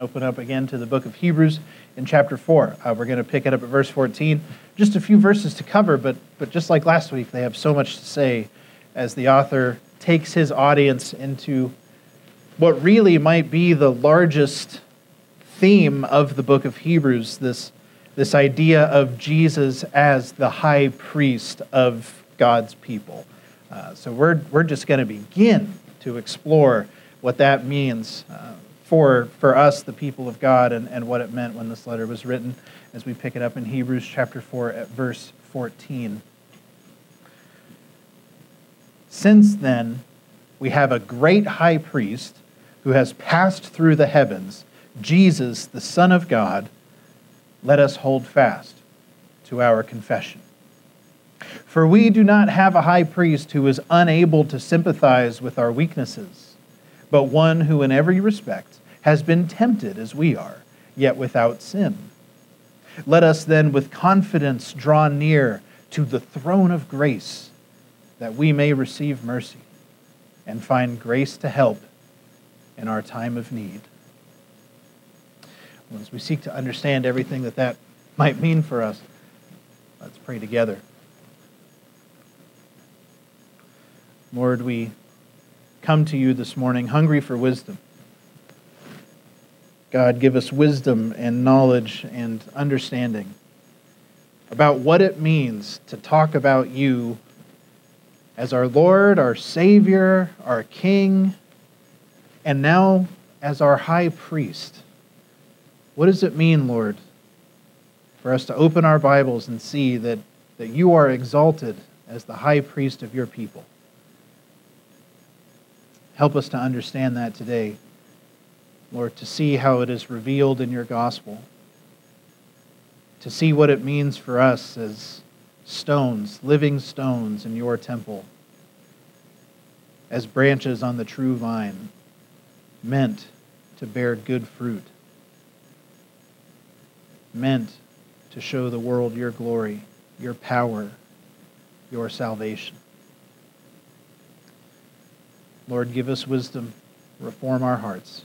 Open up again to the book of Hebrews in chapter 4. Uh, we're going to pick it up at verse 14. Just a few verses to cover, but, but just like last week, they have so much to say as the author takes his audience into what really might be the largest theme of the book of Hebrews this, this idea of Jesus as the high priest of God's people. Uh, so we're, we're just going to begin to explore what that means. Uh, for, for us, the people of God, and, and what it meant when this letter was written, as we pick it up in Hebrews chapter 4 at verse 14. Since then, we have a great high priest who has passed through the heavens, Jesus, the Son of God. Let us hold fast to our confession. For we do not have a high priest who is unable to sympathize with our weaknesses, but one who, in every respect, has been tempted as we are, yet without sin. Let us then with confidence draw near to the throne of grace, that we may receive mercy and find grace to help in our time of need. As we seek to understand everything that that might mean for us, let's pray together. Lord, we come to you this morning hungry for wisdom. God, give us wisdom and knowledge and understanding about what it means to talk about you as our Lord, our Savior, our King, and now as our high priest. What does it mean, Lord, for us to open our Bibles and see that, that you are exalted as the high priest of your people? Help us to understand that today. Lord, to see how it is revealed in your gospel, to see what it means for us as stones, living stones in your temple, as branches on the true vine, meant to bear good fruit, meant to show the world your glory, your power, your salvation. Lord, give us wisdom, reform our hearts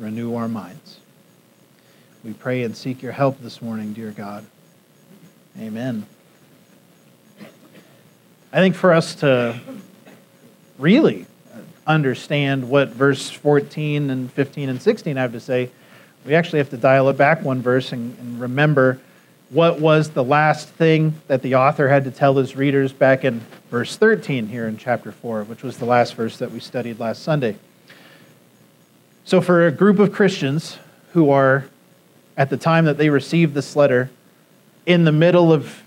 renew our minds. We pray and seek your help this morning, dear God. Amen. I think for us to really understand what verse 14 and 15 and 16 have to say, we actually have to dial it back one verse and, and remember what was the last thing that the author had to tell his readers back in verse 13 here in chapter 4, which was the last verse that we studied last Sunday. So, for a group of Christians who are, at the time that they received this letter, in the middle of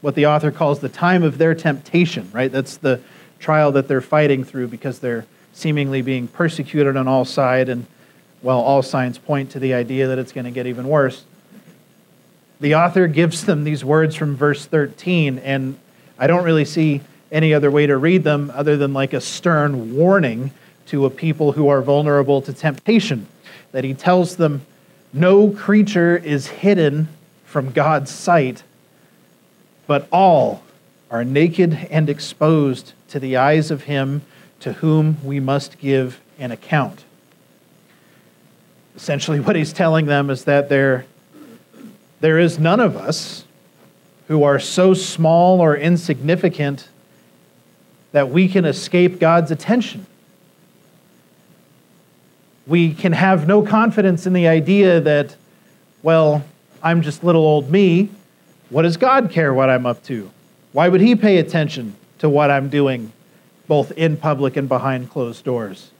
what the author calls the time of their temptation, right? That's the trial that they're fighting through because they're seemingly being persecuted on all sides, and well, all signs point to the idea that it's going to get even worse. The author gives them these words from verse 13, and I don't really see any other way to read them other than like a stern warning to a people who are vulnerable to temptation. That he tells them, No creature is hidden from God's sight, but all are naked and exposed to the eyes of him to whom we must give an account. Essentially, what he's telling them is that there, there is none of us who are so small or insignificant that we can escape God's attention we can have no confidence in the idea that, well, I'm just little old me. What does God care what I'm up to? Why would He pay attention to what I'm doing, both in public and behind closed doors?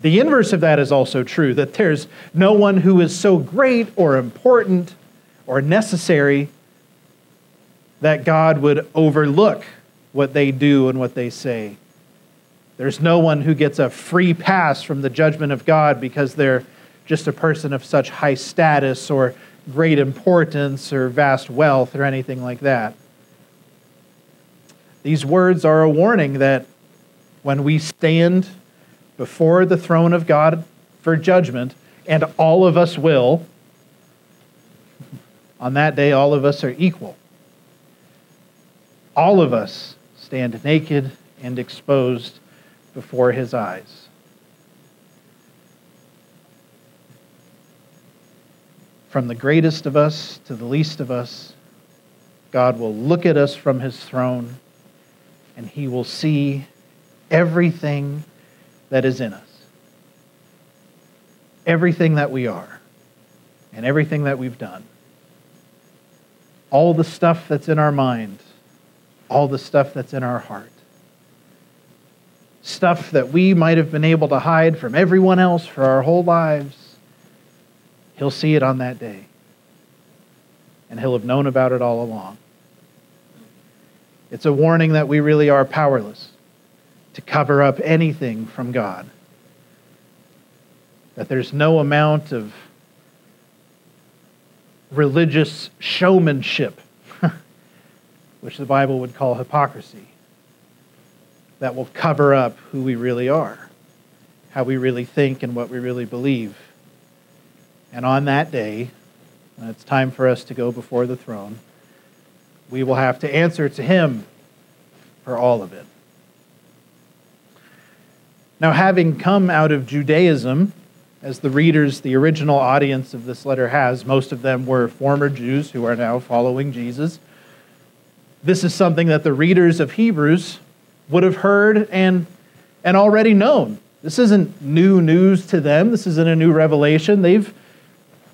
The inverse of that is also true that there's no one who is so great or important or necessary that God would overlook what they do and what they say. There's no one who gets a free pass from the judgment of God because they're just a person of such high status or great importance or vast wealth or anything like that. These words are a warning that when we stand before the throne of God for judgment, and all of us will, on that day, all of us are equal. All of us stand naked and exposed before his eyes. from the greatest of us to the least of us, God will look at us from his throne and he will see everything that is in us, everything that we are, and everything that we've done. All the stuff that's in our mind, all the stuff that's in our heart. Stuff that we might have been able to hide from everyone else for our whole lives. He'll see it on that day. And he'll have known about it all along. It's a warning that we really are powerless to cover up anything from God. That there's no amount of religious showmanship, which the Bible would call hypocrisy, that will cover up who we really are, how we really think, and what we really believe. And on that day, when it's time for us to go before the throne, we will have to answer to Him for all of it. Now, having come out of Judaism, as the readers, the original audience of this letter has, most of them were former Jews who are now following Jesus. This is something that the readers of Hebrews would have heard and, and already known. This isn't new news to them. This isn't a new revelation. They've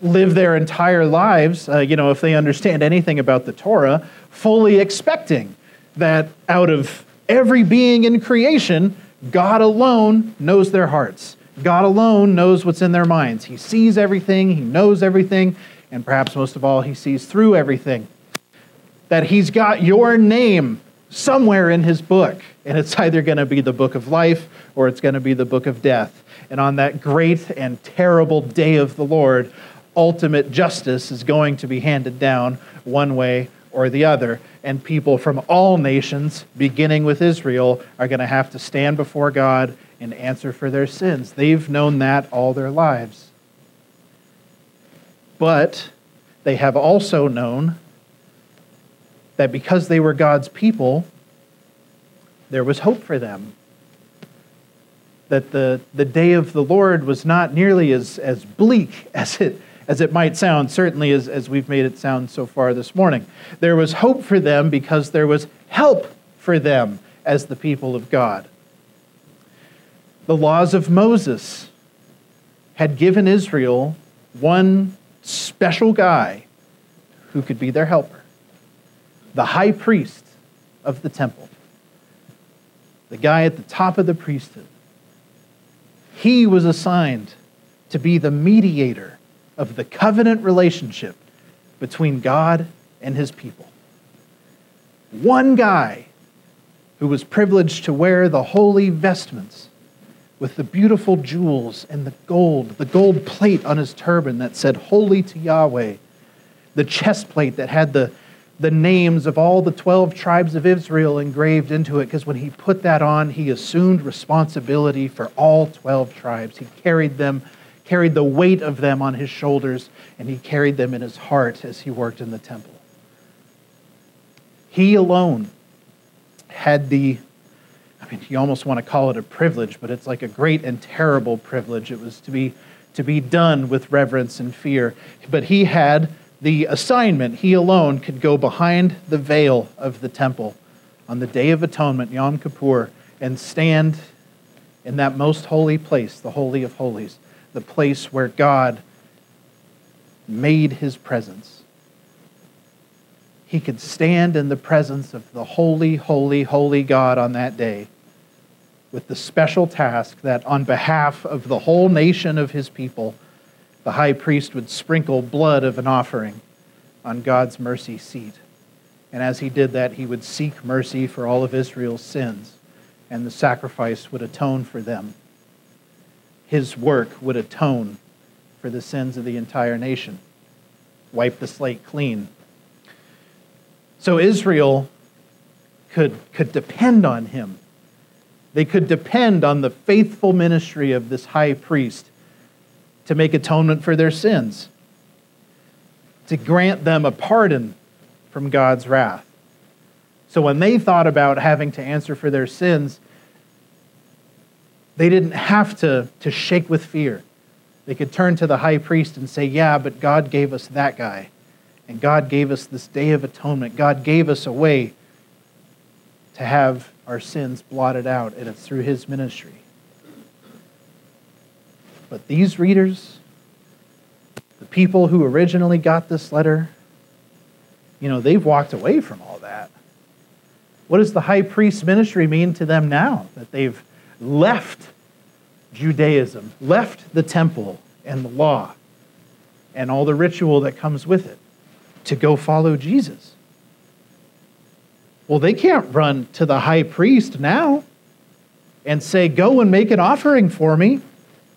lived their entire lives, uh, you know, if they understand anything about the Torah, fully expecting that out of every being in creation, God alone knows their hearts. God alone knows what's in their minds. He sees everything, He knows everything, and perhaps most of all, He sees through everything. That He's got your name somewhere in His book, and it's either going to be the book of life or it's going to be the book of death. And on that great and terrible day of the Lord, ultimate justice is going to be handed down one way or the other. And people from all nations, beginning with Israel, are going to have to stand before God and answer for their sins. They've known that all their lives. But they have also known that because they were God's people, there was hope for them. That the, the day of the Lord was not nearly as, as bleak as it as it might sound, certainly as, as we've made it sound so far this morning. There was hope for them because there was help for them as the people of God. The laws of Moses had given Israel one special guy who could be their helper the high priest of the temple, the guy at the top of the priesthood. He was assigned to be the mediator of the covenant relationship between God and his people. One guy who was privileged to wear the holy vestments with the beautiful jewels and the gold, the gold plate on his turban that said, Holy to Yahweh, the chest plate that had the, the names of all the 12 tribes of Israel engraved into it, because when he put that on, he assumed responsibility for all 12 tribes. He carried them carried the weight of them on his shoulders, and he carried them in his heart as he worked in the temple. He alone had the, I mean, you almost want to call it a privilege, but it's like a great and terrible privilege. It was to be, to be done with reverence and fear. But he had the assignment, he alone could go behind the veil of the temple on the Day of Atonement, Yom Kippur, and stand in that most holy place, the Holy of Holies the place where God made his presence. He could stand in the presence of the holy, holy, holy God on that day with the special task that, on behalf of the whole nation of his people, the high priest would sprinkle blood of an offering on God's mercy seat. And as he did that, he would seek mercy for all of Israel's sins, and the sacrifice would atone for them his work would atone for the sins of the entire nation, wipe the slate clean. So Israel could, could depend on him. They could depend on the faithful ministry of this high priest to make atonement for their sins, to grant them a pardon from God's wrath. So when they thought about having to answer for their sins, they didn't have to, to shake with fear. They could turn to the high priest and say, Yeah, but God gave us that guy. And God gave us this day of atonement. God gave us a way to have our sins blotted out, and it's through his ministry. But these readers, the people who originally got this letter, you know, they've walked away from all that. What does the high priest's ministry mean to them now that they've left Judaism, left the temple and the law and all the ritual that comes with it to go follow Jesus? Well, they can't run to the high priest now and say, Go and make an offering for me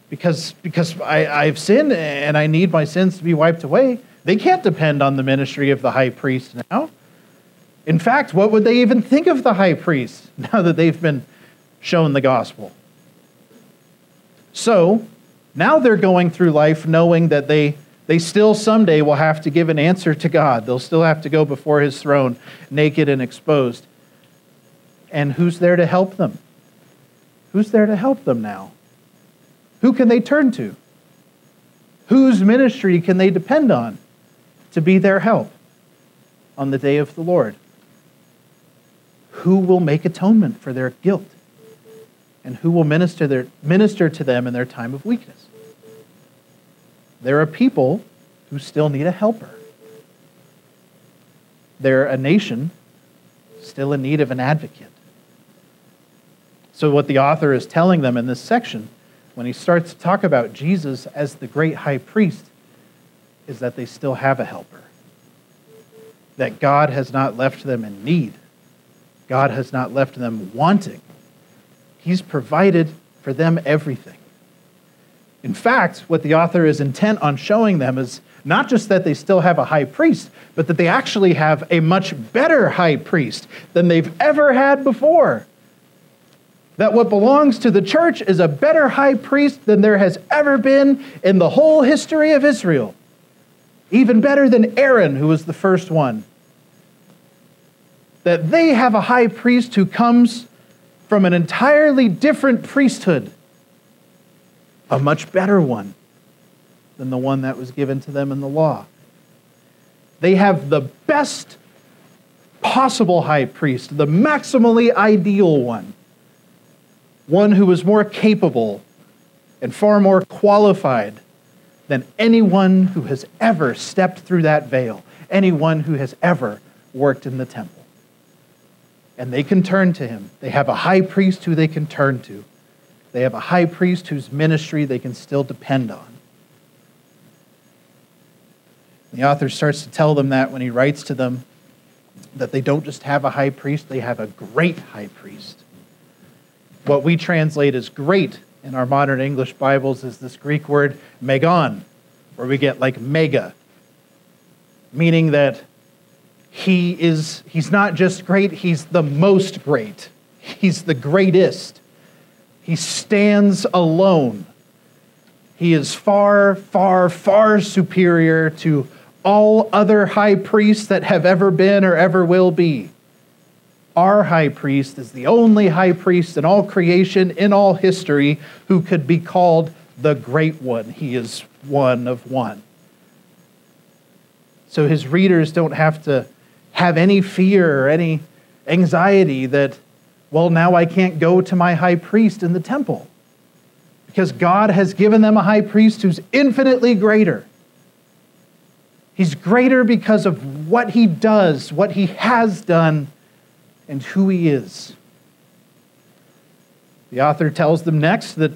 because, because I, I've sinned and I need my sins to be wiped away. They can't depend on the ministry of the high priest now. In fact, what would they even think of the high priest now that they've been shown the gospel? So now they're going through life knowing that they, they still someday will have to give an answer to God. They'll still have to go before his throne naked and exposed. And who's there to help them? Who's there to help them now? Who can they turn to? Whose ministry can they depend on to be their help on the day of the Lord? Who will make atonement for their guilt? And who will minister, their, minister to them in their time of weakness? There are people who still need a helper. They're a nation still in need of an advocate. So, what the author is telling them in this section when he starts to talk about Jesus as the great high priest is that they still have a helper. That God has not left them in need. God has not left them wanting. He's provided for them everything. In fact, what the author is intent on showing them is not just that they still have a high priest, but that they actually have a much better high priest than they've ever had before that what belongs to the church is a better high priest than there has ever been in the whole history of Israel. Even better than Aaron, who was the first one. That they have a high priest who comes from an entirely different priesthood, a much better one than the one that was given to them in the law. They have the best possible high priest, the maximally ideal one one who was more capable and far more qualified than anyone who has ever stepped through that veil, anyone who has ever worked in the temple. And they can turn to him. They have a high priest who they can turn to. They have a high priest whose ministry they can still depend on. The author starts to tell them that when he writes to them that they don't just have a high priest, they have a great high priest what we translate as great in our modern English Bibles is this Greek word megan, where we get like mega, meaning that he is he's not just great, he's the most great. He's the greatest. He stands alone. He is far, far, far superior to all other high priests that have ever been or ever will be our high priest is the only high priest in all creation, in all history, who could be called the Great One. He is one of one. So his readers don't have to have any fear or any anxiety that, well, now I can't go to my high priest in the temple. Because God has given them a high priest who's infinitely greater. He's greater because of what he does, what he has done and who he is. The author tells them next that,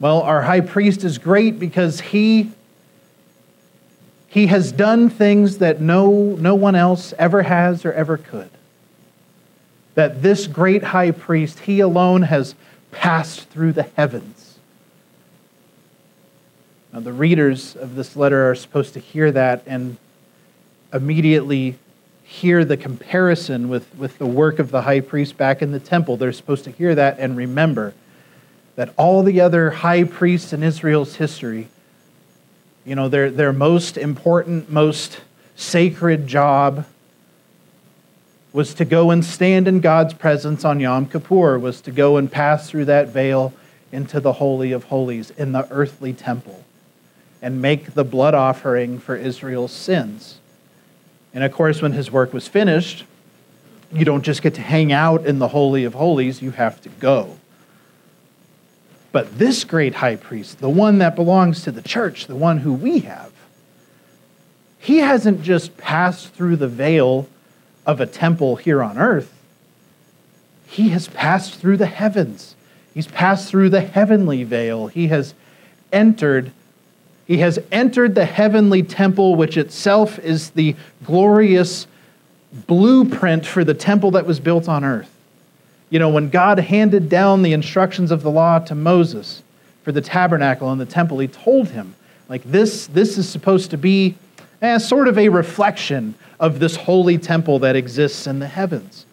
well, our high priest is great because he, he has done things that no, no one else ever has or ever could. That this great high priest, he alone has passed through the heavens. Now, the readers of this letter are supposed to hear that and immediately hear the comparison with, with the work of the high priest back in the temple. They're supposed to hear that and remember that all the other high priests in Israel's history, you know, their, their most important, most sacred job was to go and stand in God's presence on Yom Kippur, was to go and pass through that veil into the Holy of Holies in the earthly temple and make the blood offering for Israel's sins. And of course, when his work was finished, you don't just get to hang out in the Holy of Holies, you have to go. But this great high priest, the one that belongs to the church, the one who we have, he hasn't just passed through the veil of a temple here on earth. He has passed through the heavens. He's passed through the heavenly veil. He has entered he has entered the heavenly temple which itself is the glorious blueprint for the temple that was built on earth. You know, when God handed down the instructions of the law to Moses for the tabernacle and the temple, he told him, like, this, this is supposed to be eh, sort of a reflection of this holy temple that exists in the heavens.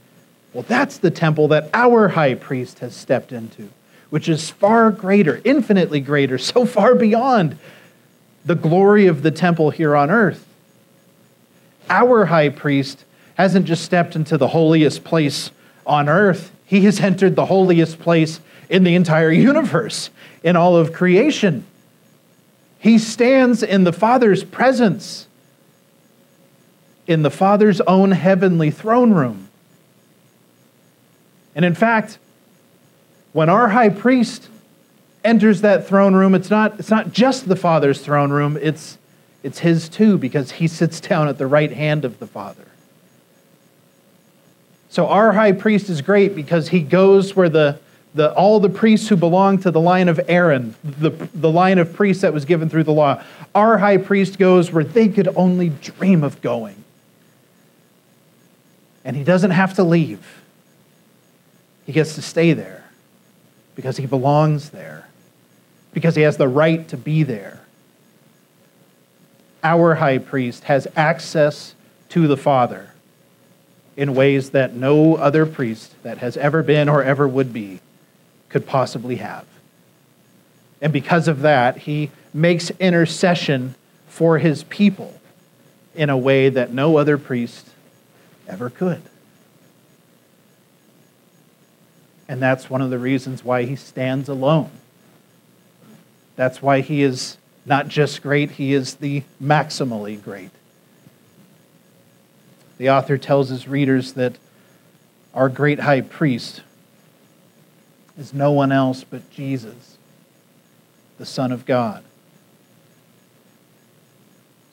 Well, that's the temple that our high priest has stepped into, which is far greater, infinitely greater, so far beyond the glory of the temple here on earth. Our high priest hasn't just stepped into the holiest place on earth, he has entered the holiest place in the entire universe, in all of creation. He stands in the Father's presence, in the Father's own heavenly throne room. And in fact, when our high priest enters that throne room, it's not, it's not just the Father's throne room, it's, it's his too, because he sits down at the right hand of the Father. So our high priest is great because he goes where the, the, all the priests who belong to the line of Aaron, the, the line of priests that was given through the law, our high priest goes where they could only dream of going. And he doesn't have to leave, he gets to stay there because he belongs there, because he has the right to be there. Our high priest has access to the Father in ways that no other priest that has ever been or ever would be could possibly have. And because of that, he makes intercession for his people in a way that no other priest ever could. And that's one of the reasons why he stands alone. That's why he is not just great, he is the maximally great. The author tells his readers that our great high priest is no one else but Jesus, the Son of God.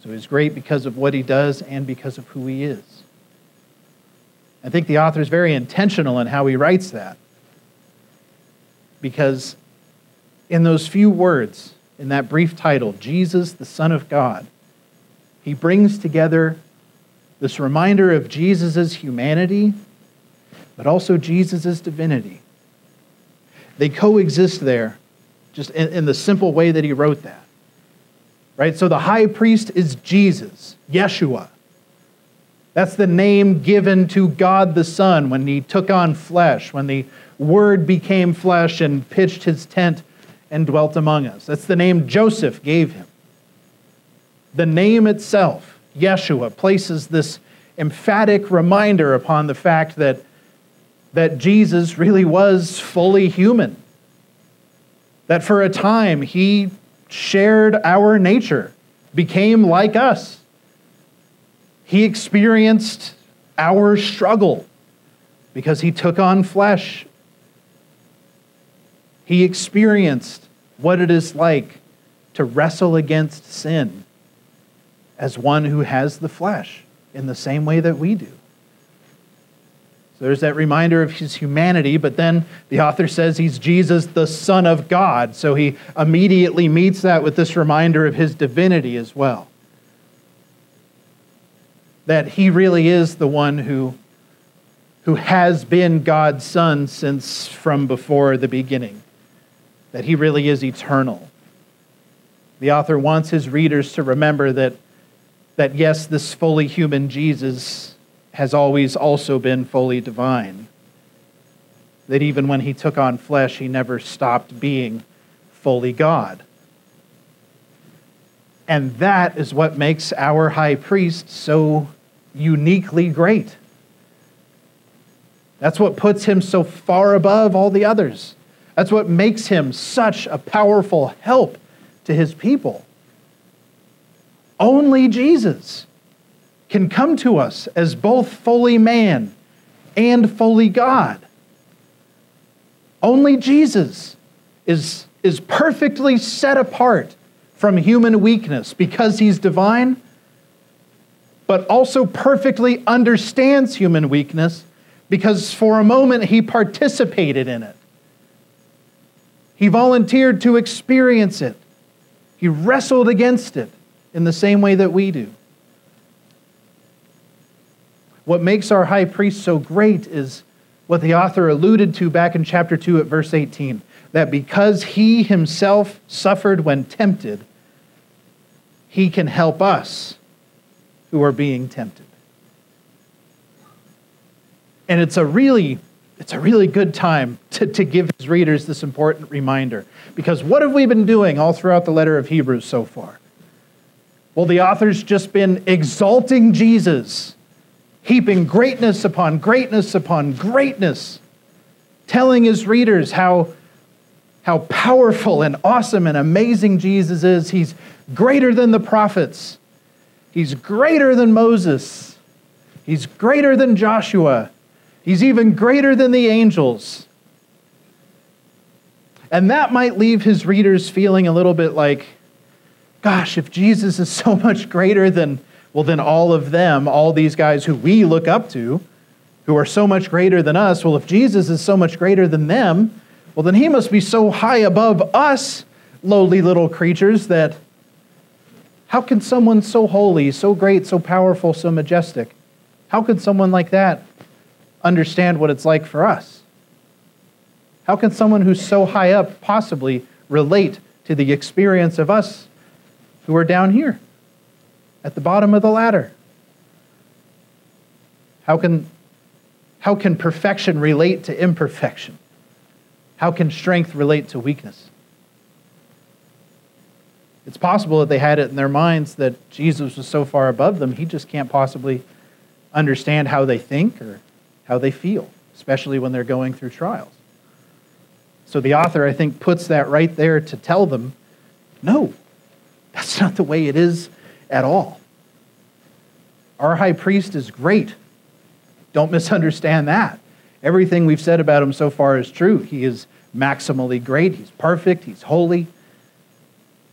So he's great because of what he does and because of who he is. I think the author is very intentional in how he writes that. Because in those few words, in that brief title, Jesus, the Son of God, he brings together this reminder of Jesus' humanity, but also Jesus' divinity. They coexist there, just in, in, the simple way that he wrote that. Right? So the high priest is Jesus, Yeshua. That's the name given to God the Son when he took on flesh, when the Word became flesh and pitched his tent and dwelt among us. That's the name Joseph gave him. The name itself Yeshua places this emphatic reminder upon the fact that, that Jesus really was fully human. That for a time he shared our nature, became like us. He experienced our struggle because he took on flesh. He experienced what it is like to wrestle against sin as one who has the flesh in the same way that we do. So there's that reminder of his humanity, but then the author says he's Jesus, the Son of God. So he immediately meets that with this reminder of his divinity as well. That he really is the one who, who has been God's Son since from before the beginning. That he really is eternal. The author wants his readers to remember that that yes, this fully human Jesus has always also been fully divine. That even when he took on flesh, he never stopped being fully God. And that is what makes our high priest so uniquely great. That's what puts him so far above all the others. That's what makes him such a powerful help to his people. Only Jesus can come to us as both fully man and fully God. Only Jesus is, is perfectly set apart from human weakness because he's divine, but also perfectly understands human weakness because for a moment he participated in it. He volunteered to experience it. He wrestled against it in the same way that we do. What makes our high priest so great is what the author alluded to back in chapter 2 at verse 18 that because he himself suffered when tempted, he can help us who are being tempted. And it's a really it's a really good time to, to give his readers this important reminder. Because what have we been doing all throughout the letter of Hebrews so far? Well, the author's just been exalting Jesus heaping greatness upon greatness upon greatness, telling his readers how, how powerful and awesome and amazing Jesus is. He's greater than the prophets, he's greater than Moses, he's greater than Joshua, he's even greater than the angels. And that might leave his readers feeling a little bit like, gosh, if Jesus is so much greater than well, then all of them, all these guys who we look up to, who are so much greater than us, well, if Jesus is so much greater than them, well, then he must be so high above us, lowly little creatures, that how can someone so holy, so great, so powerful, so majestic, how can someone like that understand what it's like for us? How can someone who's so high up possibly relate to the experience of us who are down here? at the bottom of the ladder? How can, how can perfection relate to imperfection? How can strength relate to weakness? It's possible that they had it in their minds that Jesus was so far above them, he just can't possibly understand how they think or how they feel, especially when they're going through trials. So the author, I think, puts that right there to tell them no, that's not the way it is at all. Our high priest is great. Don't misunderstand that. Everything we've said about him so far is true. He is maximally great, he's perfect, he's holy.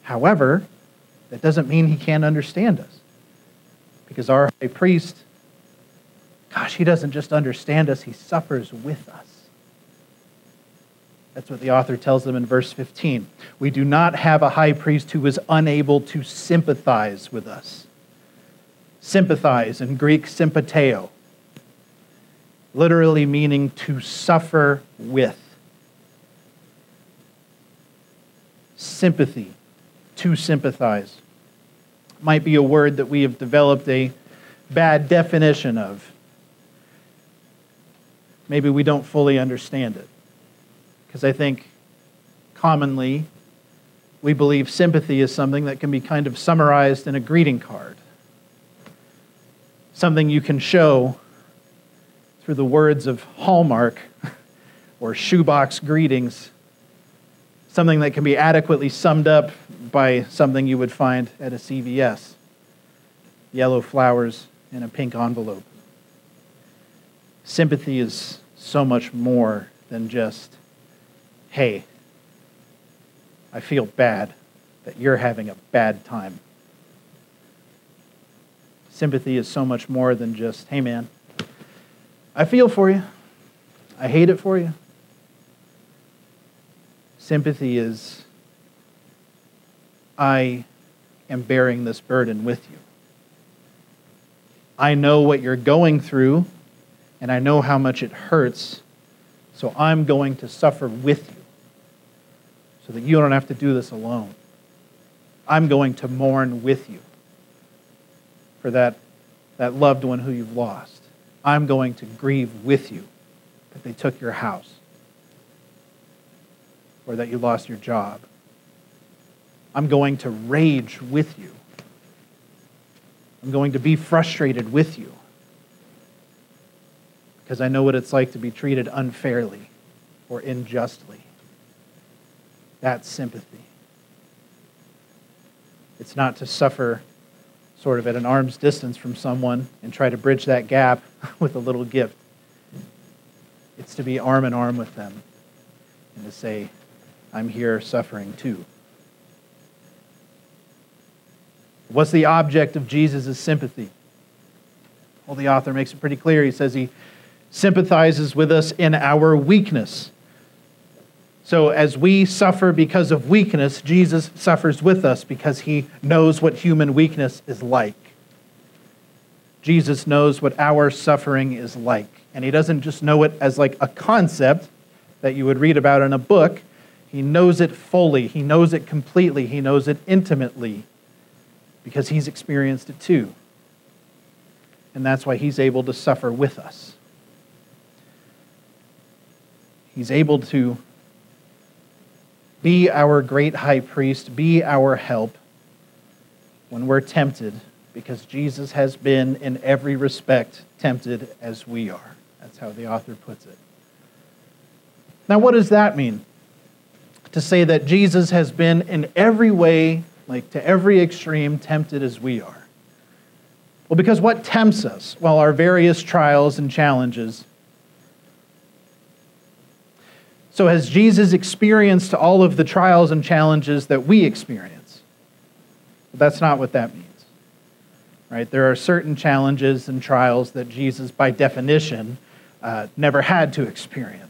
However, that doesn't mean he can't understand us. Because our high priest, gosh, he doesn't just understand us, he suffers with us. That's what the author tells them in verse 15. We do not have a high priest who is unable to sympathize with us. Sympathize, in Greek, sympatheo, literally meaning to suffer with. Sympathy, to sympathize, might be a word that we have developed a bad definition of. Maybe we don't fully understand it. Because I think commonly we believe sympathy is something that can be kind of summarized in a greeting card, something you can show through the words of Hallmark or shoebox greetings, something that can be adequately summed up by something you would find at a CVS yellow flowers in a pink envelope. Sympathy is so much more than just hey, I feel bad that you're having a bad time. Sympathy is so much more than just, hey, man, I feel for you. I hate it for you. Sympathy is, I am bearing this burden with you. I know what you're going through, and I know how much it hurts, so I'm going to suffer with you so that you don't have to do this alone. I'm going to mourn with you for that, that loved one who you've lost. I'm going to grieve with you that they took your house or that you lost your job. I'm going to rage with you. I'm going to be frustrated with you because I know what it's like to be treated unfairly or unjustly. That's sympathy. It's not to suffer sort of at an arm's distance from someone and try to bridge that gap with a little gift. It's to be arm in arm with them and to say, I'm here suffering too. What's the object of Jesus' sympathy? Well, the author makes it pretty clear. He says he sympathizes with us in our weakness. So, as we suffer because of weakness, Jesus suffers with us because he knows what human weakness is like. Jesus knows what our suffering is like. And he doesn't just know it as like a concept that you would read about in a book, he knows it fully, he knows it completely, he knows it intimately because he's experienced it too. And that's why he's able to suffer with us. He's able to be our great high priest, be our help when we're tempted, because Jesus has been, in every respect, tempted as we are. That's how the author puts it. Now, what does that mean? To say that Jesus has been, in every way, like to every extreme, tempted as we are. Well, because what tempts us? Well, our various trials and challenges So, has Jesus experienced all of the trials and challenges that we experience? But that's not what that means. Right? There are certain challenges and trials that Jesus, by definition, uh, never had to experience.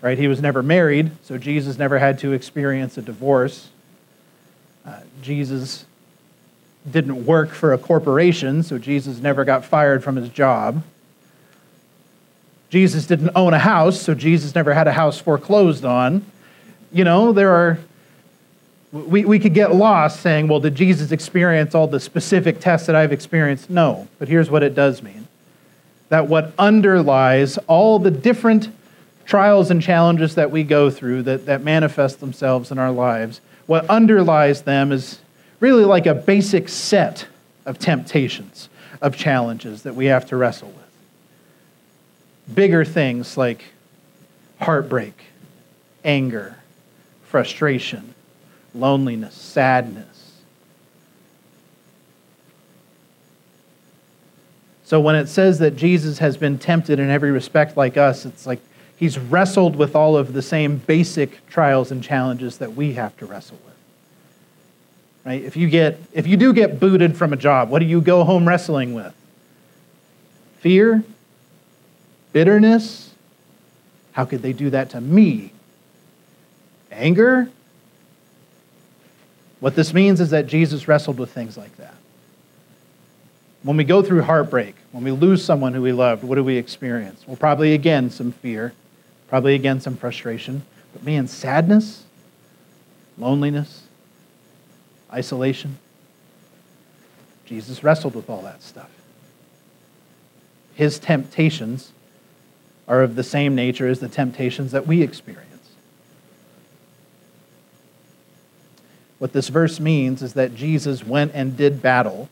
Right? He was never married, so Jesus never had to experience a divorce. Uh, Jesus didn't work for a corporation, so Jesus never got fired from his job. Jesus didn't own a house, so Jesus never had a house foreclosed on. You know, there are, we, we could get lost saying, well, did Jesus experience all the specific tests that I've experienced? No, but here's what it does mean that what underlies all the different trials and challenges that we go through that, that manifest themselves in our lives, what underlies them is really like a basic set of temptations, of challenges that we have to wrestle with bigger things like heartbreak, anger, frustration, loneliness, sadness. So when it says that Jesus has been tempted in every respect like us, it's like he's wrestled with all of the same basic trials and challenges that we have to wrestle with. Right? If you get if you do get booted from a job, what do you go home wrestling with? Fear, Bitterness? How could they do that to me? Anger? What this means is that Jesus wrestled with things like that. When we go through heartbreak, when we lose someone who we loved, what do we experience? Well, probably again some fear, probably again some frustration. But man, sadness, loneliness, isolation. Jesus wrestled with all that stuff. His temptations are of the same nature as the temptations that we experience. What this verse means is that Jesus went and did battle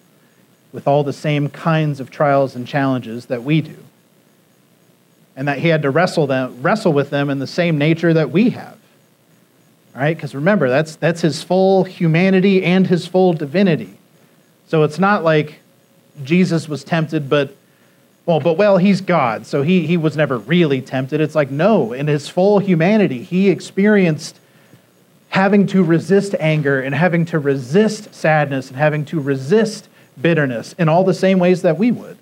with all the same kinds of trials and challenges that we do. And that he had to wrestle them wrestle with them in the same nature that we have. All right? Because remember, that's that's his full humanity and his full divinity. So it's not like Jesus was tempted but well, but well, he's God, so he, he was never really tempted. It's like, no, in his full humanity, he experienced having to resist anger and having to resist sadness and having to resist bitterness in all the same ways that we would.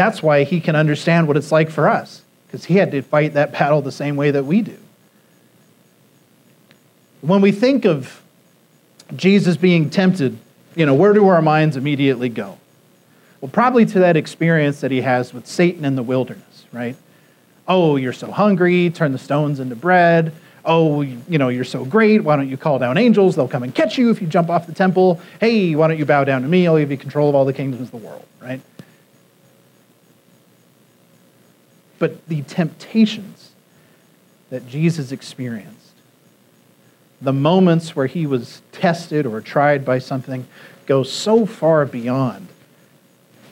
That's why he can understand what it's like for us, because he had to fight that battle the same way that we do. When we think of Jesus being tempted, you know, where do our minds immediately go? Well, probably to that experience that he has with Satan in the wilderness, right? Oh, you're so hungry, turn the stones into bread. Oh, you know, you're so great. Why don't you call down angels? They'll come and catch you if you jump off the temple. Hey, why don't you bow down to me? I'll give you control of all the kingdoms of the world, right? But the temptations that Jesus experienced, the moments where he was tested or tried by something, go so far beyond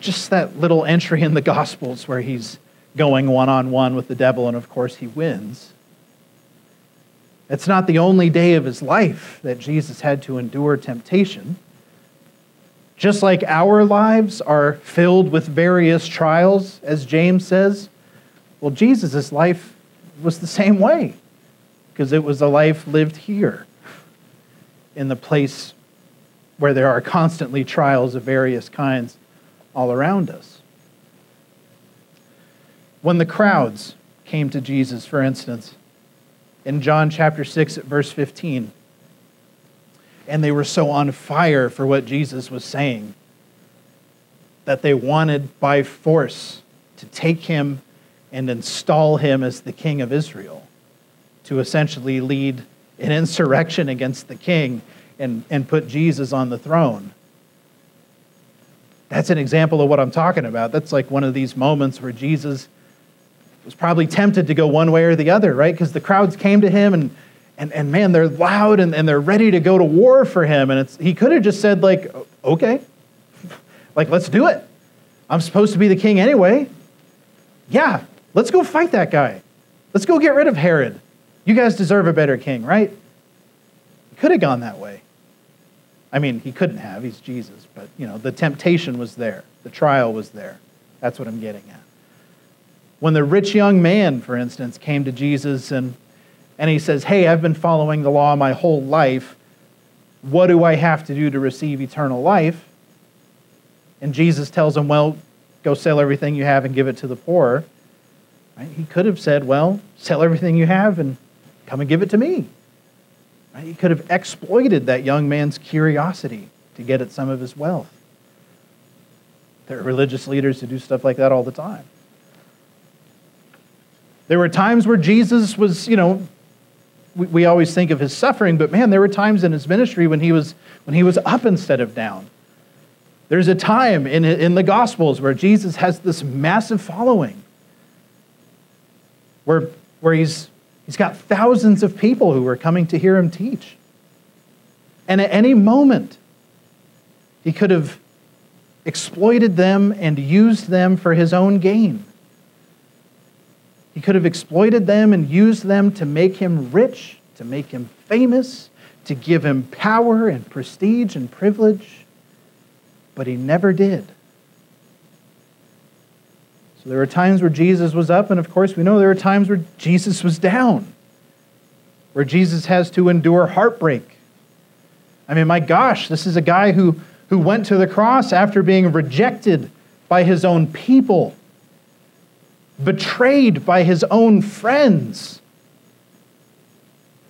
just that little entry in the Gospels where he's going one on one with the devil, and of course he wins. It's not the only day of his life that Jesus had to endure temptation. Just like our lives are filled with various trials, as James says, well, Jesus' life was the same way because it was a life lived here in the place where there are constantly trials of various kinds all around us. When the crowds came to Jesus, for instance, in John chapter 6 at verse 15, and they were so on fire for what Jesus was saying that they wanted by force to take him and install him as the king of Israel, to essentially lead an insurrection against the king and, and put Jesus on the throne. That's an example of what I'm talking about. That's like one of these moments where Jesus was probably tempted to go one way or the other, right? Because the crowds came to him and and, and man, they're loud and, and they're ready to go to war for him. And it's, he could have just said, like, okay, like, let's do it. I'm supposed to be the king anyway. Yeah, let's go fight that guy. Let's go get rid of Herod. You guys deserve a better king, right? He could have gone that way. I mean, he couldn't have. He's Jesus. But, you know, the temptation was there, the trial was there. That's what I'm getting at. When the rich young man, for instance, came to Jesus and and he says, Hey, I've been following the law my whole life. What do I have to do to receive eternal life? And Jesus tells him, Well, go sell everything you have and give it to the poor. Right? He could have said, Well, sell everything you have and come and give it to me. Right? He could have exploited that young man's curiosity to get at some of his wealth. There are religious leaders who do stuff like that all the time. There were times where Jesus was, you know, we, we always think of his suffering, but man, there were times in his ministry when he was, when he was up instead of down. There's a time in, in the Gospels where Jesus has this massive following, where, where he's, he's got thousands of people who are coming to hear him teach. And at any moment, he could have exploited them and used them for his own gain. He could have exploited them and used them to make him rich, to make him famous, to give him power and prestige and privilege, but he never did. There were times where Jesus was up, and of course, we know there were times where Jesus was down, where Jesus has to endure heartbreak. I mean, my gosh, this is a guy who, who went to the cross after being rejected by his own people betrayed by his own friends,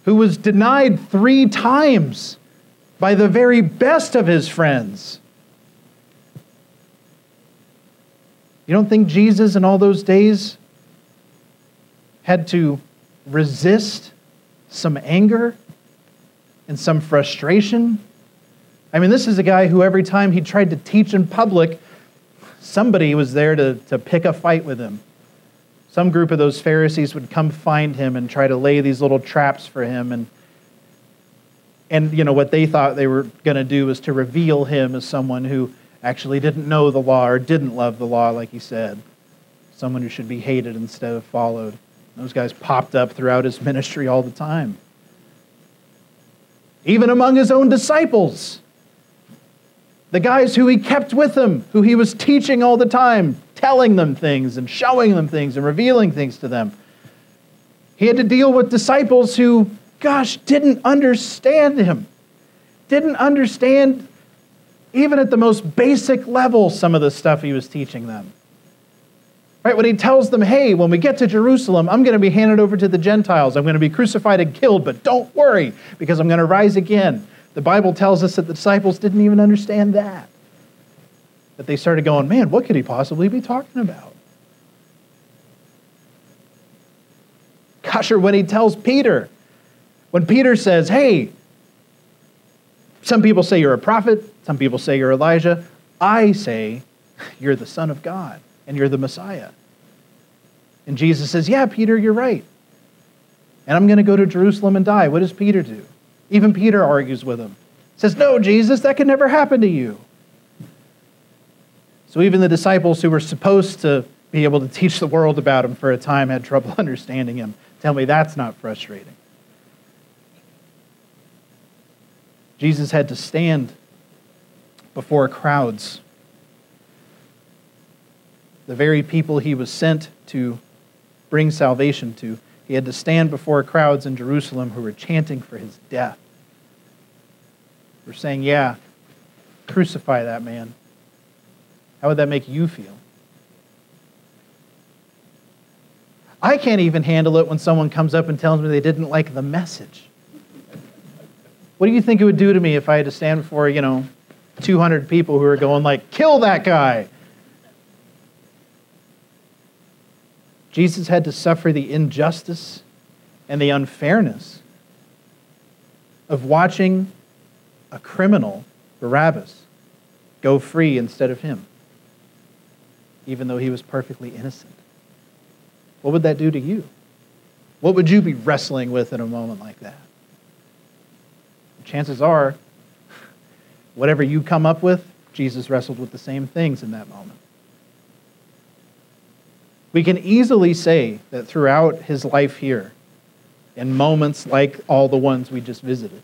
who was denied three times by the very best of his friends. You don't think Jesus in all those days had to resist some anger and some frustration? I mean, this is a guy who every time he tried to teach in public, somebody was there to, to pick a fight with him some group of those Pharisees would come find him and try to lay these little traps for him. And, and you know, what they thought they were going to do was to reveal him as someone who actually didn't know the law or didn't love the law, like he said. Someone who should be hated instead of followed. Those guys popped up throughout his ministry all the time. Even among his own disciples. The guys who he kept with him, who he was teaching all the time, telling them things and showing them things and revealing things to them. He had to deal with disciples who, gosh, didn't understand him, didn't understand, even at the most basic level, some of the stuff he was teaching them. Right, when he tells them, hey, when we get to Jerusalem, I'm going to be handed over to the Gentiles. I'm going to be crucified and killed, but don't worry, because I'm going to rise again. The Bible tells us that the disciples didn't even understand that. That they started going, man, what could he possibly be talking about? Gosh, or when he tells Peter, when Peter says, hey, some people say you're a prophet, some people say you're Elijah. I say you're the Son of God and you're the Messiah. And Jesus says, Yeah, Peter, you're right. And I'm going to go to Jerusalem and die. What does Peter do? Even Peter argues with him. Says, No, Jesus, that can never happen to you. So even the disciples who were supposed to be able to teach the world about him for a time had trouble understanding him. Tell me that's not frustrating. Jesus had to stand before crowds. The very people he was sent to bring salvation to, he had to stand before crowds in Jerusalem who were chanting for his death. We're saying, Yeah, crucify that man. How would that make you feel? I can't even handle it when someone comes up and tells me they didn't like the message. What do you think it would do to me if I had to stand before, you know, 200 people who are going like, kill that guy? Jesus had to suffer the injustice and the unfairness of watching a criminal, Barabbas, go free instead of him, even though he was perfectly innocent. What would that do to you? What would you be wrestling with in a moment like that? Chances are, whatever you come up with, Jesus wrestled with the same things in that moment. We can easily say that throughout his life here, in moments like all the ones we just visited,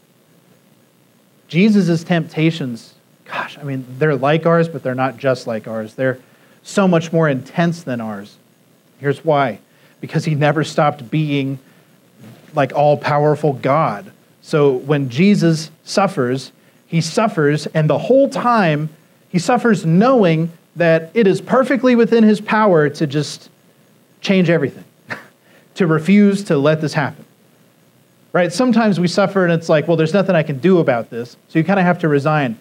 Jesus' temptations, gosh, I mean, they're like ours, but they're not just like ours. They're so much more intense than ours. Here's why because he never stopped being like all powerful God. So when Jesus suffers, he suffers, and the whole time he suffers knowing that it is perfectly within his power to just change everything, to refuse to let this happen. Right? Sometimes we suffer and it's like, well, there's nothing I can do about this. So you kind of have to resign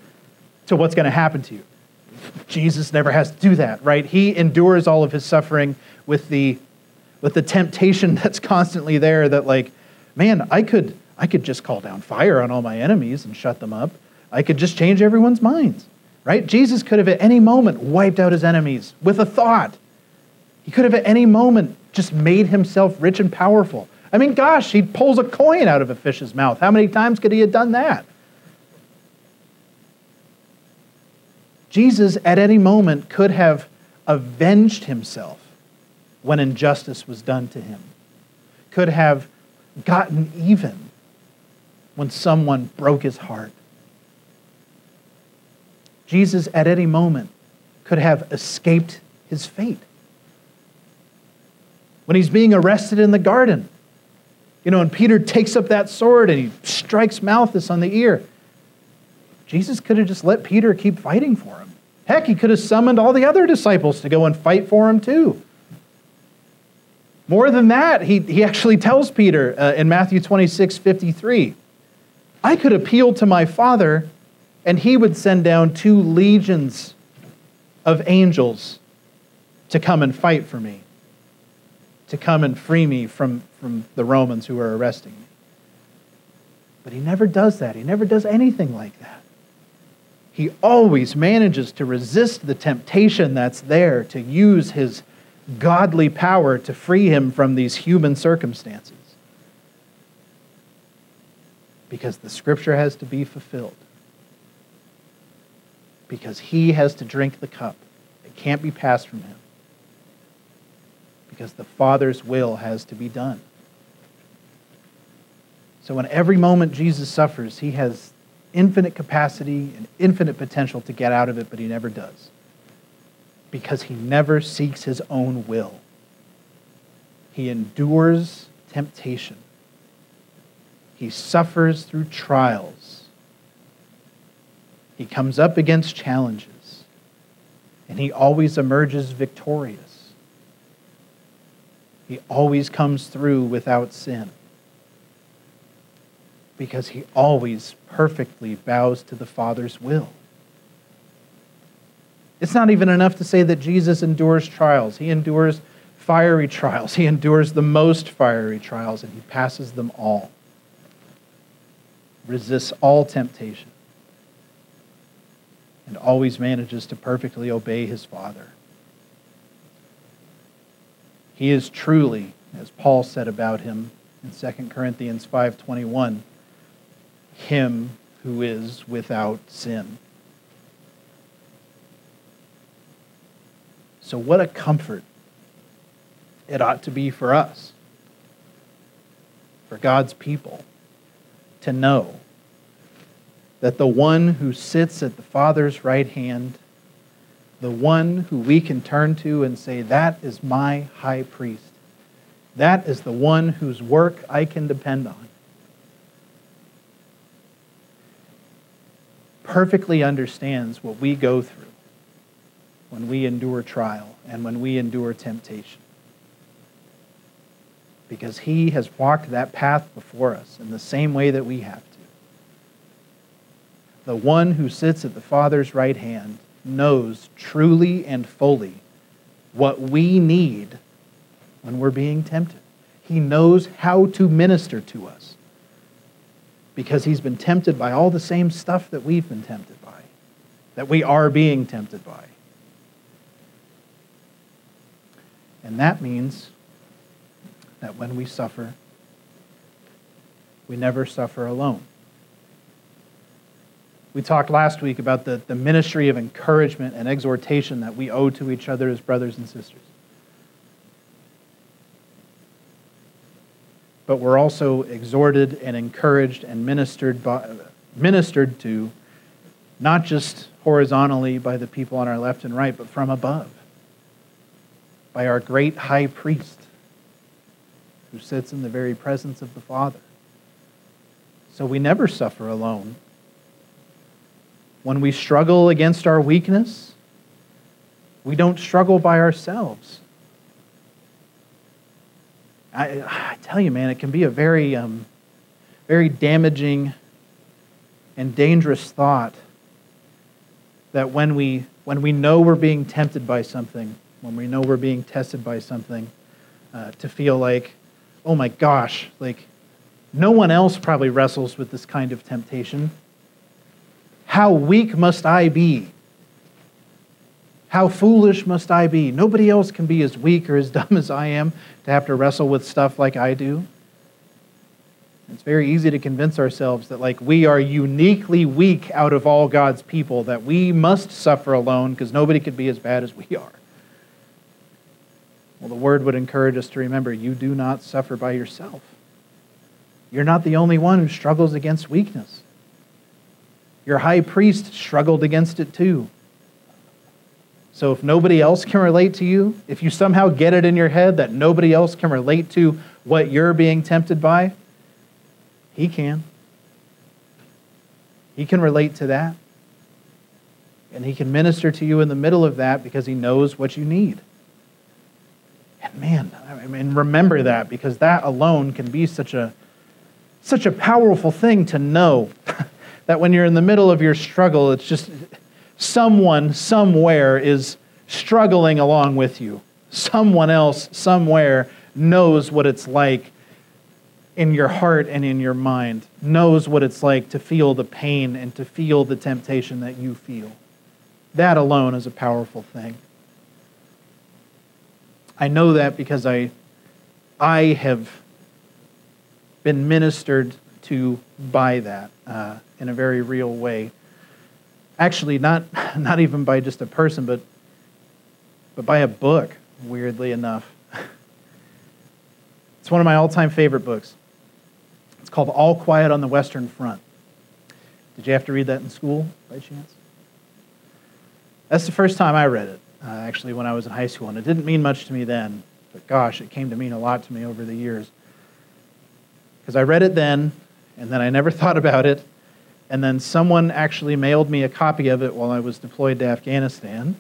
to what's going to happen to you. Jesus never has to do that, right? He endures all of his suffering with the with the temptation that's constantly there that like, man, I could I could just call down fire on all my enemies and shut them up. I could just change everyone's minds. Right? Jesus could have at any moment wiped out his enemies with a thought. He could have at any moment just made himself rich and powerful. I mean, gosh, he pulls a coin out of a fish's mouth. How many times could he have done that? Jesus, at any moment, could have avenged himself when injustice was done to him, could have gotten even when someone broke his heart. Jesus, at any moment, could have escaped his fate. When he's being arrested in the garden, you know, and Peter takes up that sword and he strikes Malchus on the ear. Jesus could have just let Peter keep fighting for him. Heck, he could have summoned all the other disciples to go and fight for him too. More than that, he, he actually tells Peter uh, in Matthew 26 53, I could appeal to my Father, and he would send down two legions of angels to come and fight for me, to come and free me from, from the Romans who are arresting me. But he never does that. He never does anything like that. He always manages to resist the temptation that's there to use his godly power to free him from these human circumstances. Because the scripture has to be fulfilled. Because he has to drink the cup. It can't be passed from him. Because the Father's will has to be done. So, in every moment Jesus suffers, he has infinite capacity and infinite potential to get out of it, but he never does because he never seeks his own will. He endures temptation. He suffers through trials. He comes up against challenges. And he always emerges victorious. He always comes through without sin. Because he always perfectly bows to the Father's will. It's not even enough to say that Jesus endures trials. He endures fiery trials. He endures the most fiery trials, and he passes them all. Resists all temptation. And always manages to perfectly obey his Father. He is truly, as Paul said about him in 2 Corinthians 5:21, him who is without sin. So, what a comfort it ought to be for us, for God's people, to know that the one who sits at the Father's right hand, the one who we can turn to and say, That is my high priest, that is the one whose work I can depend on, perfectly understands what we go through when we endure trial and when we endure temptation. Because he has walked that path before us in the same way that we have to the one who sits at the Father's right hand, knows truly and fully what we need when we're being tempted. He knows how to minister to us because he's been tempted by all the same stuff that we've been tempted by, that we are being tempted by. And that means that when we suffer, we never suffer alone. We talked last week about the, the ministry of encouragement and exhortation that we owe to each other as brothers and sisters. But we're also exhorted and encouraged and ministered, by, ministered to, not just horizontally by the people on our left and right, but from above, by our great high priest who sits in the very presence of the Father. So we never suffer alone when we struggle against our weakness, we don't struggle by ourselves. I, I tell you, man, it can be a very, um, very damaging and dangerous thought that when we, when we know we're being tempted by something, when we know we're being tested by something, uh, to feel like, oh my gosh, like no one else probably wrestles with this kind of temptation. How weak must I be? How foolish must I be? Nobody else can be as weak or as dumb as I am to have to wrestle with stuff like I do. It's very easy to convince ourselves that, like, we are uniquely weak out of all God's people, that we must suffer alone because nobody could be as bad as we are. Well, the word would encourage us to remember you do not suffer by yourself. You're not the only one who struggles against weakness. Your high priest struggled against it too. So if nobody else can relate to you, if you somehow get it in your head that nobody else can relate to what you're being tempted by, he can. He can relate to that. And he can minister to you in the middle of that because he knows what you need. And man, I mean remember that because that alone can be such a such a powerful thing to know that when you're in the middle of your struggle, it's just someone somewhere is struggling along with you. Someone else somewhere knows what it's like in your heart and in your mind, knows what it's like to feel the pain and to feel the temptation that you feel. That alone is a powerful thing. I know that because I, I have been ministered to by that uh, in a very real way. Actually, not, not even by just a person, but, but by a book, weirdly enough. It's one of my all time favorite books. It's called All Quiet on the Western Front. Did you have to read that in school by chance? That's the first time I read it, uh, actually, when I was in high school. And it didn't mean much to me then, but gosh, it came to mean a lot to me over the years. Because I read it then, and then I never thought about it. And then someone actually mailed me a copy of it while I was deployed to Afghanistan.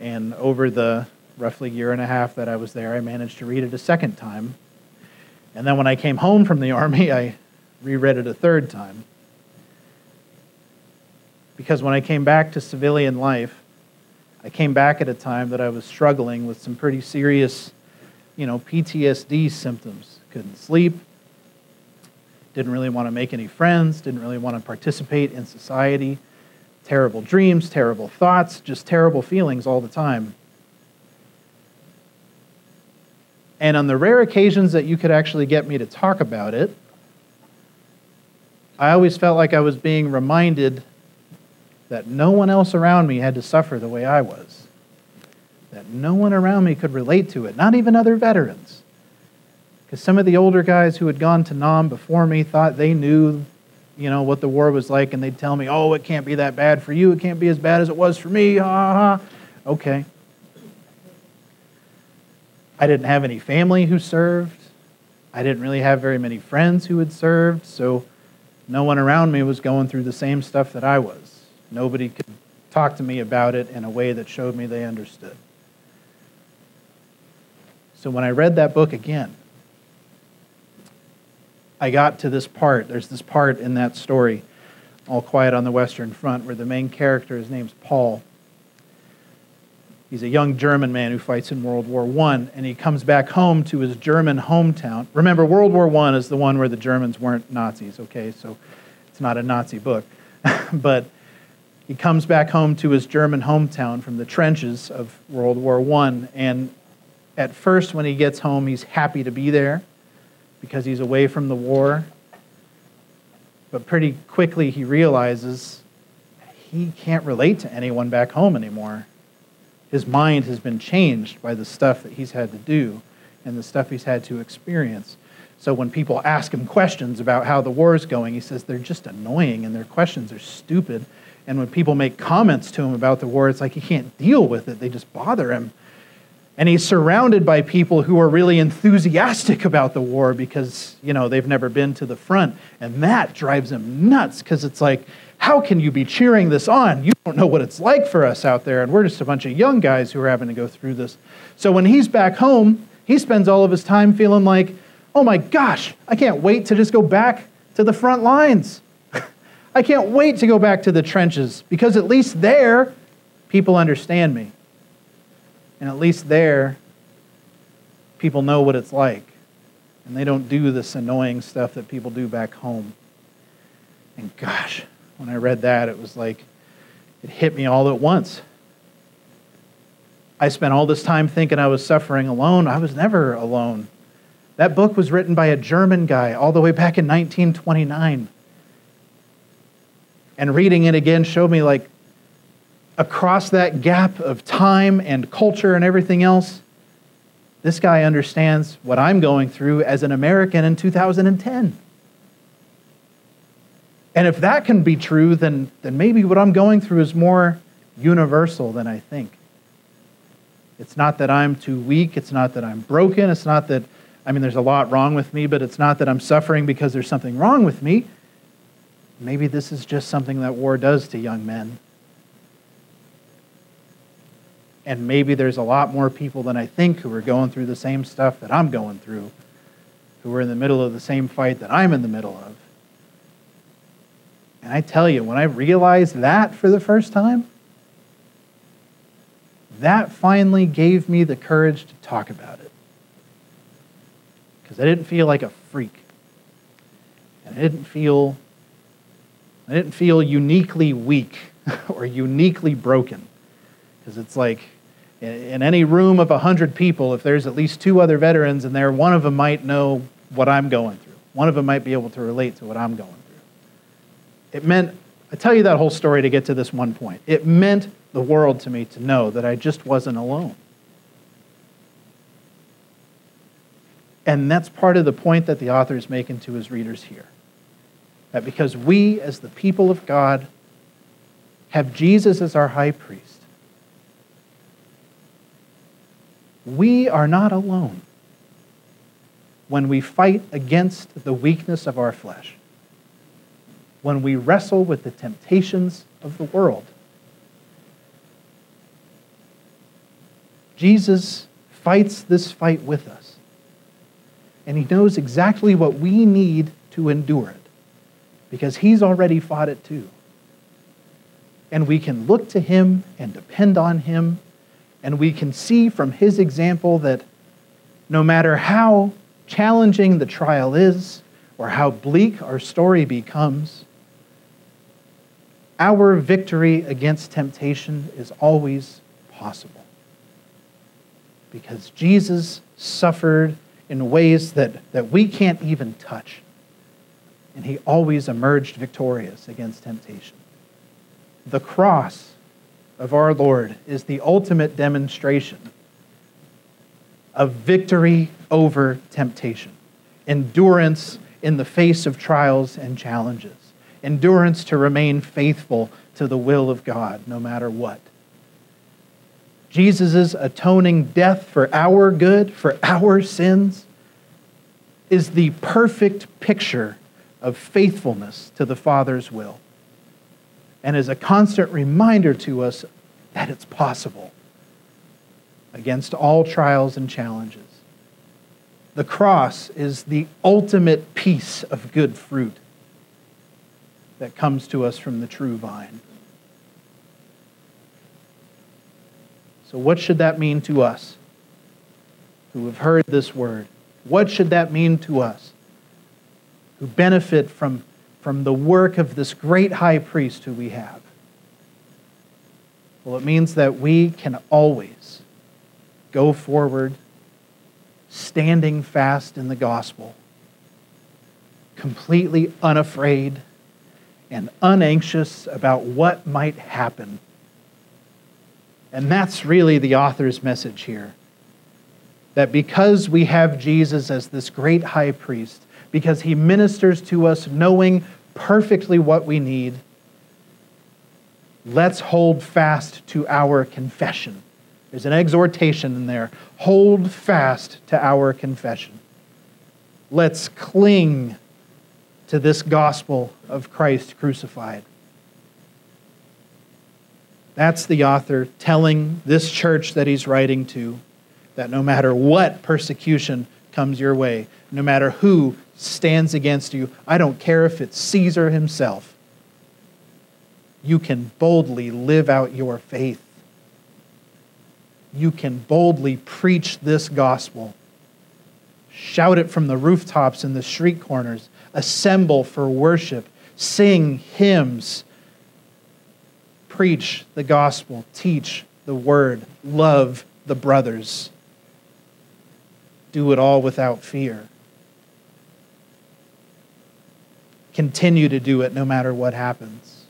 And over the roughly year and a half that I was there, I managed to read it a second time. And then when I came home from the Army, I reread it a third time. Because when I came back to civilian life, I came back at a time that I was struggling with some pretty serious, you know, PTSD symptoms. Couldn't sleep, didn't really want to make any friends, didn't really want to participate in society. Terrible dreams, terrible thoughts, just terrible feelings all the time. And on the rare occasions that you could actually get me to talk about it, I always felt like I was being reminded that no one else around me had to suffer the way I was. That no one around me could relate to it, not even other veterans. Because some of the older guys who had gone to Nam before me thought they knew you know, what the war was like, and they'd tell me, oh, it can't be that bad for you. It can't be as bad as it was for me. Ha ha. Okay. I didn't have any family who served. I didn't really have very many friends who had served, so no one around me was going through the same stuff that I was. Nobody could talk to me about it in a way that showed me they understood. So when I read that book again, I got to this part. There's this part in that story, All Quiet on the Western Front, where the main character, his name's Paul. He's a young German man who fights in World War I, and he comes back home to his German hometown. Remember, World War I is the one where the Germans weren't Nazis, okay? So it's not a Nazi book. but he comes back home to his German hometown from the trenches of World War I, and at first, when he gets home, he's happy to be there because he's away from the war. But pretty quickly, he realizes he can't relate to anyone back home anymore. His mind has been changed by the stuff that he's had to do and the stuff he's had to experience. So when people ask him questions about how the war is going, he says they're just annoying and their questions are stupid. And when people make comments to him about the war, it's like he can't deal with it. They just bother him. And he's surrounded by people who are really enthusiastic about the war because, you know, they've never been to the front. And that drives him nuts because it's like, how can you be cheering this on? You don't know what it's like for us out there. And we're just a bunch of young guys who are having to go through this. So when he's back home, he spends all of his time feeling like, oh my gosh, I can't wait to just go back to the front lines. I can't wait to go back to the trenches because at least there, people understand me. And at least there, people know what it's like. And they don't do this annoying stuff that people do back home. And gosh, when I read that, it was like it hit me all at once. I spent all this time thinking I was suffering alone. I was never alone. That book was written by a German guy all the way back in 1929. And reading it again showed me like across that gap of time and culture and everything else, this guy understands what I'm going through as an American in 2010. And if that can be true, then, then maybe what I'm going through is more universal than I think. It's not that I'm too weak. It's not that I'm broken. It's not that, I mean, there's a lot wrong with me, but it's not that I'm suffering because there's something wrong with me. Maybe this is just something that war does to young men and maybe there's a lot more people than I think who are going through the same stuff that I'm going through, who are in the middle of the same fight that I'm in the middle of. And I tell you, when I realized that for the first time, that finally gave me the courage to talk about it. Because I didn't feel like a freak. And I didn't feel I didn't feel uniquely weak or uniquely broken. Because it's like in any room of 100 people, if there's at least two other veterans in there, one of them might know what I'm going through. One of them might be able to relate to what I'm going through. It meant, I tell you that whole story to get to this one point. It meant the world to me to know that I just wasn't alone. And that's part of the point that the author is making to his readers here. That because we, as the people of God, have Jesus as our high priest, we are not alone when we fight against the weakness of our flesh, when we wrestle with the temptations of the world. Jesus fights this fight with us, and he knows exactly what we need to endure it because he's already fought it too. And we can look to him and depend on him and we can see from his example that no matter how challenging the trial is or how bleak our story becomes, our victory against temptation is always possible. Because Jesus suffered in ways that, that we can't even touch. And he always emerged victorious against temptation. The cross of our Lord is the ultimate demonstration of victory over temptation, endurance in the face of trials and challenges, endurance to remain faithful to the will of God no matter what. Jesus' atoning death for our good, for our sins, is the perfect picture of faithfulness to the Father's will and is a constant reminder to us that it's possible against all trials and challenges. The cross is the ultimate piece of good fruit that comes to us from the true vine. So, what should that mean to us who have heard this word? What should that mean to us who benefit from, from the work of this great high priest who we have? Well, it means that we can always go forward standing fast in the gospel, completely unafraid and unanxious about what might happen. And that's really the author's message here. That because we have Jesus as this great high priest, because he ministers to us knowing perfectly what we need, let's hold fast to our confession. There's an exhortation in there. Hold fast to our confession. Let's cling to this gospel of Christ crucified. That's the author telling this church that he's writing to that no matter what persecution comes your way, no matter who stands against you, I don't care if it's Caesar himself, you can boldly live out your faith. You can boldly preach this gospel. Shout it from the rooftops and the street corners. Assemble for worship, sing hymns, preach the gospel, teach the word, love the brothers. Do it all without fear. Continue to do it no matter what happens.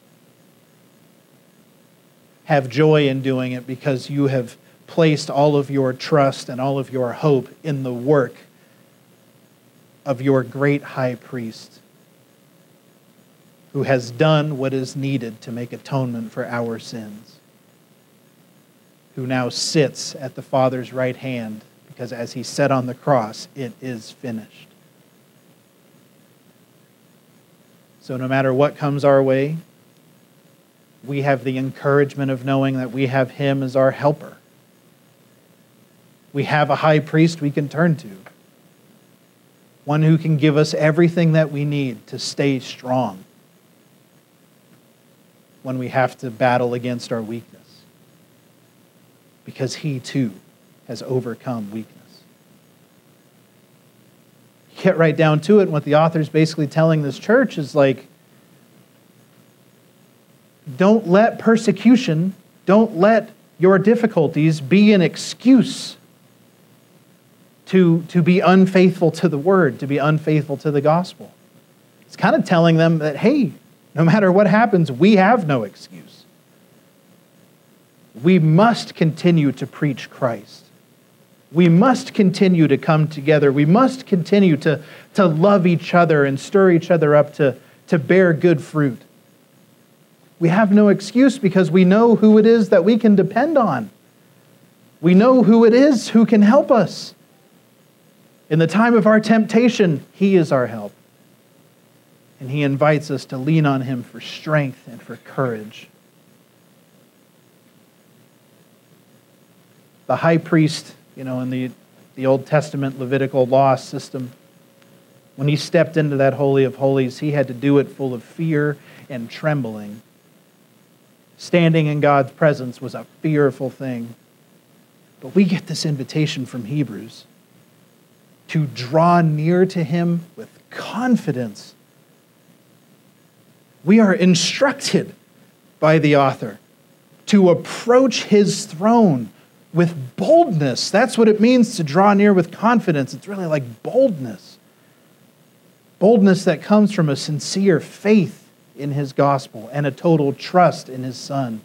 Have joy in doing it because you have placed all of your trust and all of your hope in the work of your great high priest who has done what is needed to make atonement for our sins, who now sits at the Father's right hand, because as he said on the cross, it is finished. So, no matter what comes our way, we have the encouragement of knowing that we have him as our helper. We have a high priest we can turn to one who can give us everything that we need to stay strong when we have to battle against our weakness. Because he too has overcome weakness. Get right down to it, and what the author is basically telling this church is like, don't let persecution, don't let your difficulties be an excuse to, to be unfaithful to the word, to be unfaithful to the gospel. It's kind of telling them that, hey, no matter what happens, we have no excuse. We must continue to preach Christ. We must continue to come together. We must continue to, to love each other and stir each other up to, to bear good fruit. We have no excuse because we know who it is that we can depend on. We know who it is who can help us. In the time of our temptation, He is our help. And He invites us to lean on Him for strength and for courage. The high priest, you know, in the, the Old Testament Levitical law system, when he stepped into that Holy of Holies, he had to do it full of fear and trembling. Standing in God's presence was a fearful thing. But we get this invitation from Hebrews to draw near to Him with confidence. We are instructed by the author to approach His throne with boldness. That's what it means to draw near with confidence. It's really like boldness. Boldness that comes from a sincere faith in His gospel and a total trust in His Son.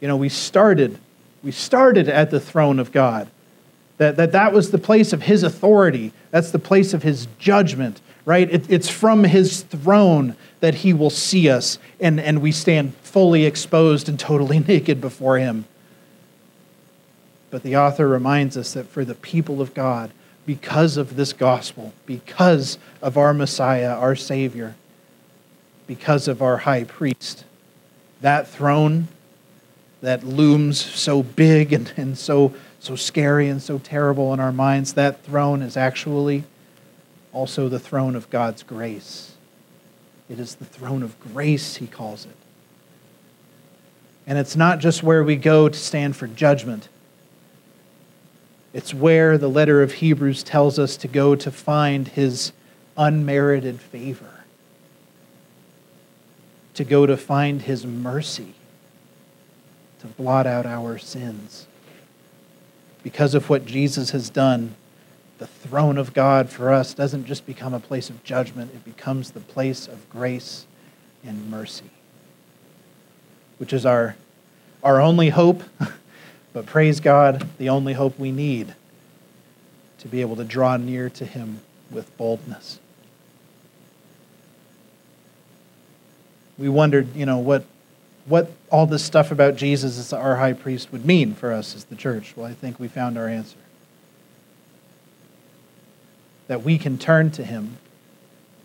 You know, we started, we started at the throne of God. That, that that was the place of his authority. That's the place of his judgment. right? It, it's from his throne that he will see us, and, and we stand fully exposed and totally naked before him. But the author reminds us that for the people of God, because of this gospel, because of our Messiah, our Savior, because of our high priest, that throne that looms so big and, and so, so scary and so terrible in our minds, that throne is actually also the throne of God's grace. It is the throne of grace, he calls it. And it's not just where we go to stand for judgment. It's where the letter of Hebrews tells us to go to find his unmerited favor, to go to find his mercy, to blot out our sins. Because of what Jesus has done, the throne of God for us doesn't just become a place of judgment, it becomes the place of grace and mercy, which is our, our only hope. But praise God, the only hope we need to be able to draw near to Him with boldness. We wondered, you know, what, what all this stuff about Jesus as our high priest would mean for us as the church. Well, I think we found our answer. That we can turn to Him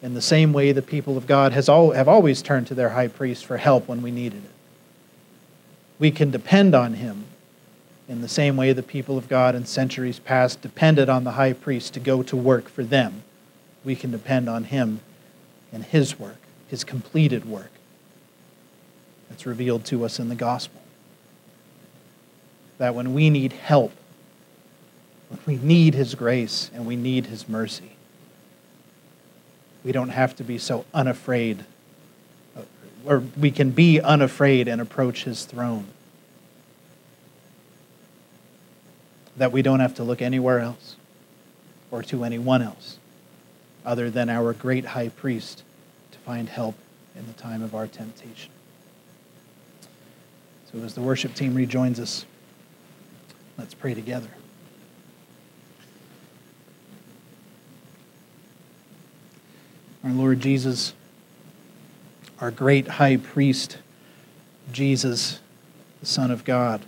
in the same way the people of God has all, have always turned to their high priest for help when we needed it. We can depend on Him in the same way the people of God in centuries past depended on the high priest to go to work for them. We can depend on him and his work, his completed work that's revealed to us in the gospel. That when we need help, when we need his grace and we need his mercy, we don't have to be so unafraid, or we can be unafraid and approach his throne that we don't have to look anywhere else or to anyone else other than our great high priest to find help in the time of our temptation. So, as the worship team rejoins us, let's pray together. Our Lord Jesus, our great high priest, Jesus, the Son of God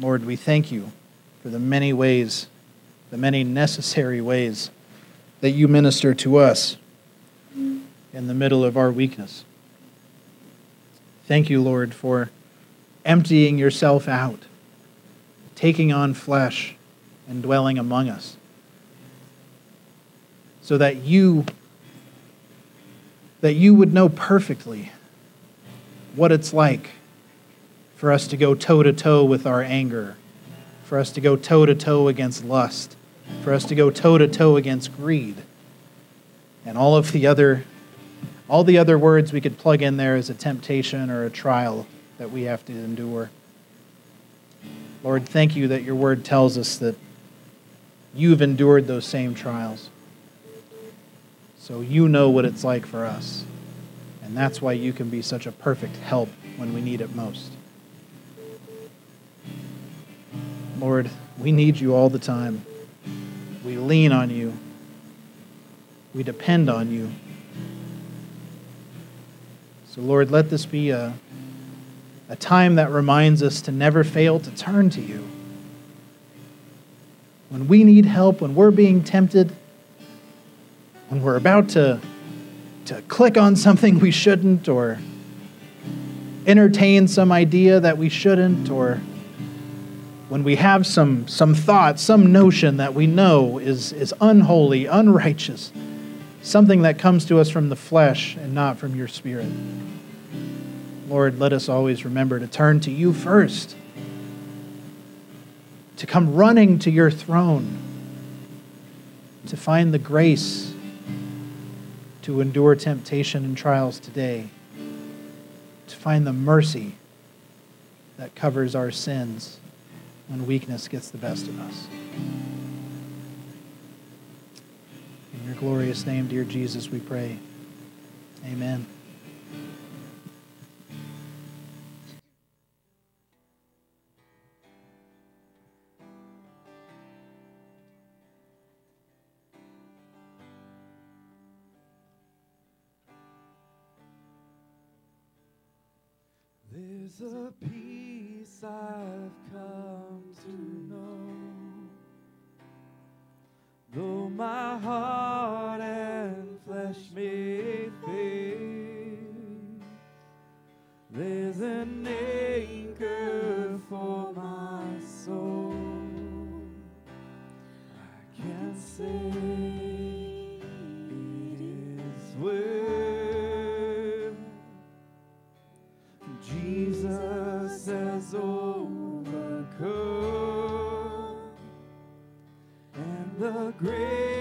Lord, we thank you for the many ways, the many necessary ways that you minister to us in the middle of our weakness. Thank you, Lord, for emptying yourself out, taking on flesh, and dwelling among us, so that you that you would know perfectly what it's like for us to go toe to toe with our anger, for us to go toe to toe against lust, for us to go toe to toe against greed, and all of the other all the other words we could plug in there as a temptation or a trial that we have to endure. Lord, thank you that your word tells us that you've endured those same trials. So you know what it's like for us. And that's why you can be such a perfect help when we need it most. Lord, we need you all the time. We lean on you. We depend on you. So, Lord, let this be a, a time that reminds us to never fail to turn to you. When we need help, when we're being tempted, when we're about to, to click on something we shouldn't, or entertain some idea that we shouldn't, or when we have some, some thought, some notion that we know is, is unholy, unrighteous, something that comes to us from the flesh and not from your spirit. Lord, let us always remember to turn to you first, to come running to your throne, to find the grace to endure temptation and trials today, to find the mercy that covers our sins when weakness gets the best of us. In your glorious name, dear Jesus, we pray. Amen. There's a peace. I've come to know. Though my heart and flesh may fade, there's an anchor for my soul. I can say it is well. the great.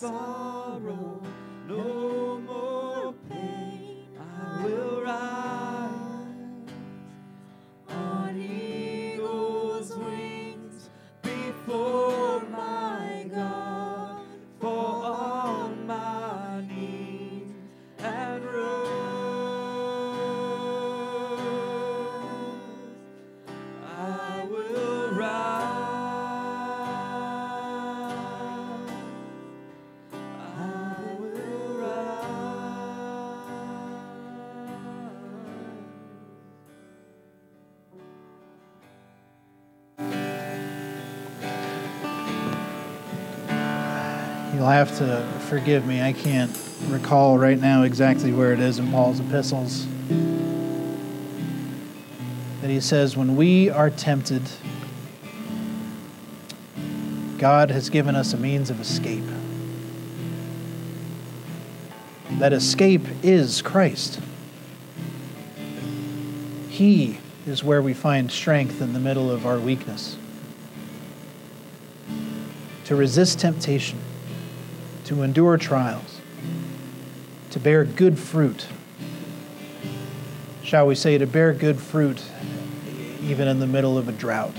song. Have to forgive me. I can't recall right now exactly where it is in Paul's epistles. That he says, when we are tempted, God has given us a means of escape. That escape is Christ. He is where we find strength in the middle of our weakness. To resist temptation, to endure trials, to bear good fruit. Shall we say, to bear good fruit even in the middle of a drought.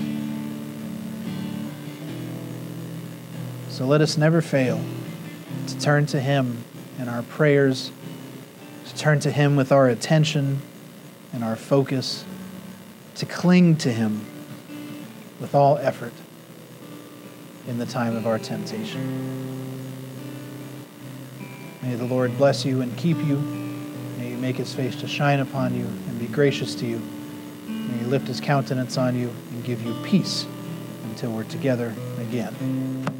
So let us never fail to turn to Him in our prayers, to turn to Him with our attention and our focus, to cling to Him with all effort in the time of our temptation. May the Lord bless you and keep you. May he make his face to shine upon you and be gracious to you. May he lift his countenance on you and give you peace until we're together again.